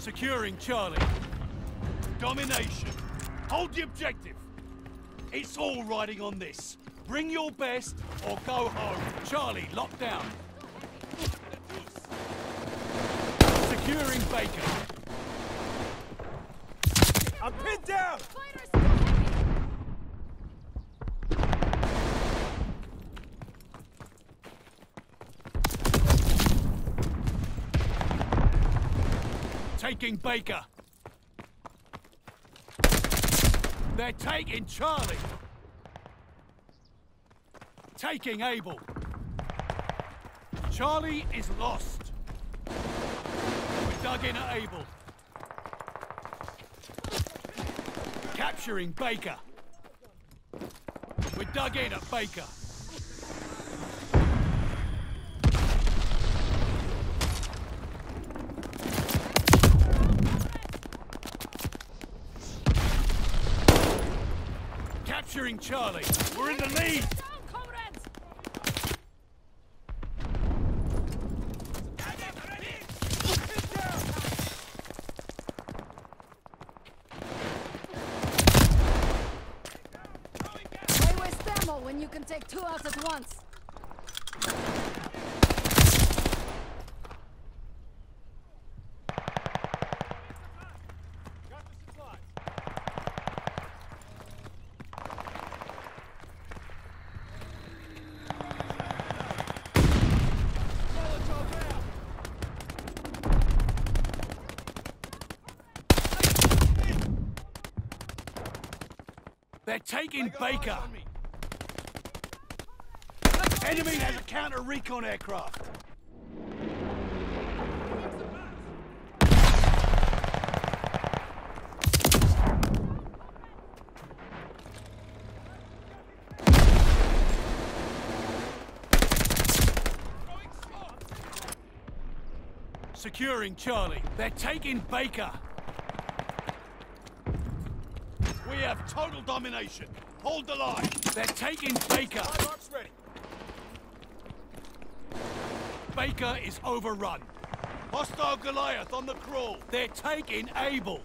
Securing Charlie. Domination. Hold the objective. It's all riding on this. Bring your best or go home. Charlie, locked down. Securing Baker. I'm pinned down! Taking Baker. They're taking Charlie. Taking Able. Charlie is lost. We dug in at Able. Capturing Baker. We dug in at Baker. Capturing Charlie. We're in the lead. Why waste ammo when you can take two out at once? They're taking They Baker. Enemy has a counter recon aircraft. Securing Charlie. They're taking Baker. We have total domination. Hold the line. They're taking Baker. Ready. Baker is overrun. Hostile Goliath on the crawl. They're taking Able.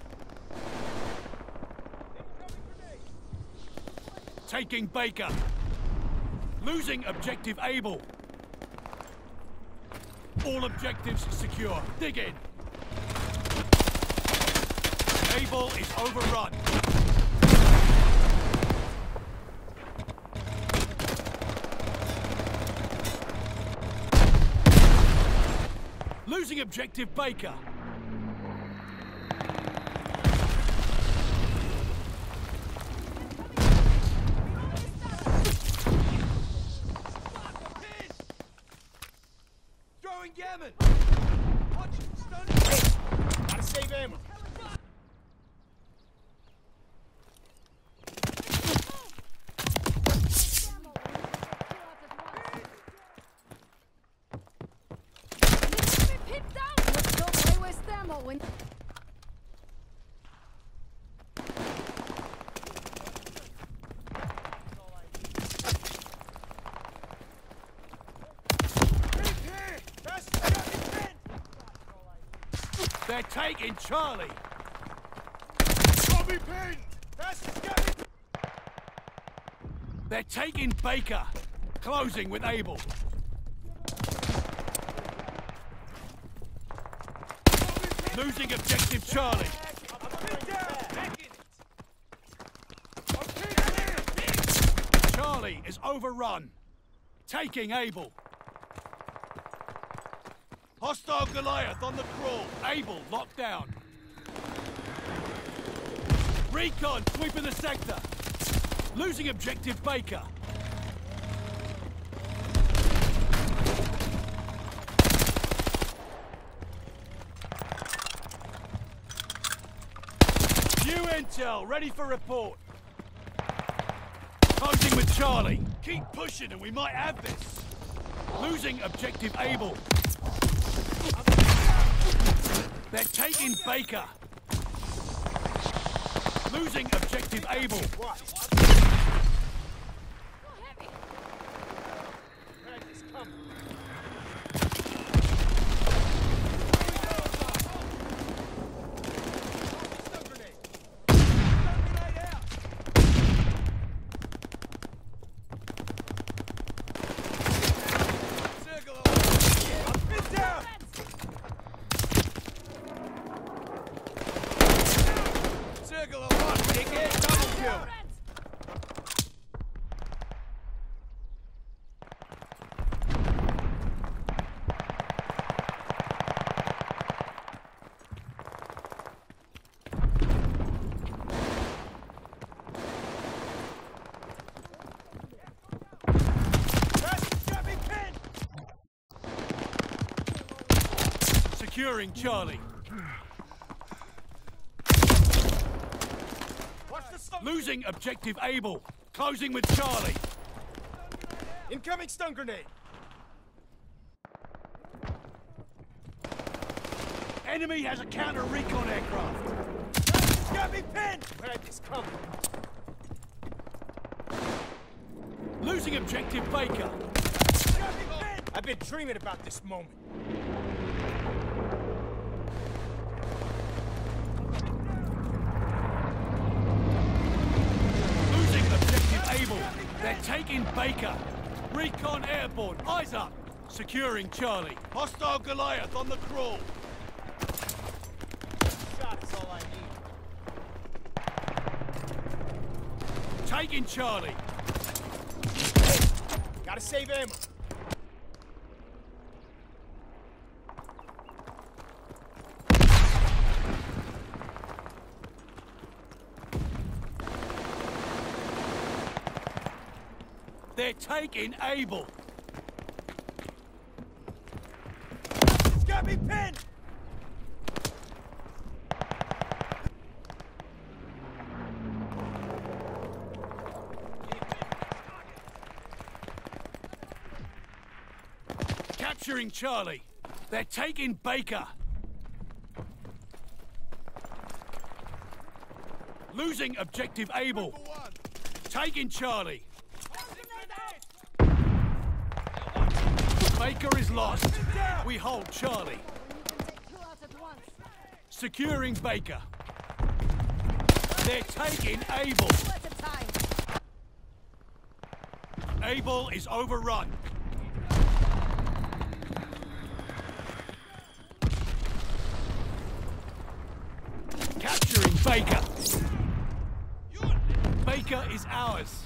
Taking Baker. Losing objective Able. All objectives secure. Dig in. Able is overrun. Losing objective Baker. Throwing gammon! Watch it, stunning! Gotta save ammo. Why waste when... Pin here! That's got me pinned! They're taking Charlie. Got pinned! That's They're taking Baker. Closing with Able. Losing objective Charlie. Charlie is overrun. Taking Able. Hostile Goliath on the crawl. Able locked down. Recon sweeping the sector. Losing objective Baker. Intel, ready for report. Closing with Charlie. Keep pushing and we might have this. Losing objective Able. They're taking Baker. Losing objective Able. Watch. Practice coming. Ticket, double kill. Bastards got me pinned. Securing Charlie. Watch the. Losing objective Able. Closing with Charlie. Incoming stun grenade. Enemy has a counter recon aircraft. Got me pinned. Where had this come? Losing objective Baker. Got me pinned. I've been dreaming about this moment. Losing objective Able. They're taking Baker. Recon airborne. Eyes up. Securing Charlie. Hostile Goliath on the crawl. Shot is all I need. Taking Charlie. Gotta save ammo. They're taking Able. Got me pinned. Capturing Charlie. They're taking Baker. Losing objective Able. Taking Charlie. Baker is lost. We hold Charlie. Securing Baker. They're taking Able. Two at a time. Able is overrun. Capturing Baker. Baker is ours.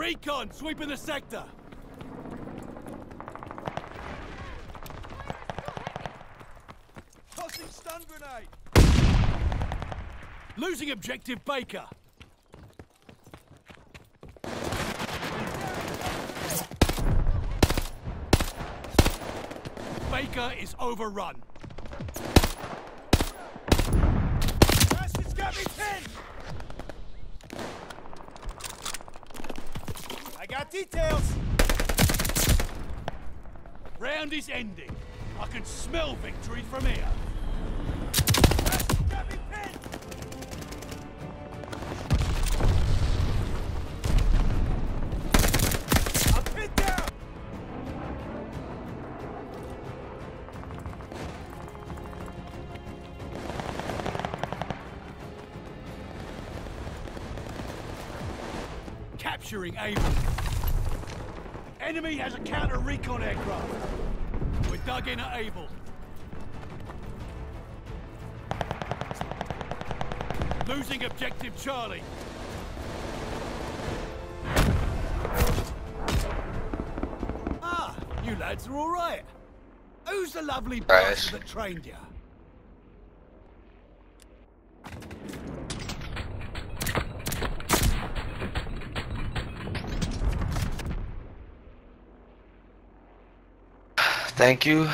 Recon sweeping the sector. Tossing stun grenade. Losing objective Baker. Baker is overrun. Bastards got me pinned. I details. Round is ending. I can smell victory from here. Capturing Able. Enemy has a counter recon aircraft. We're dug in at Able. Losing objective Charlie. Ah, you lads are all right. Who's the lovely bastard that trained you? Thank you.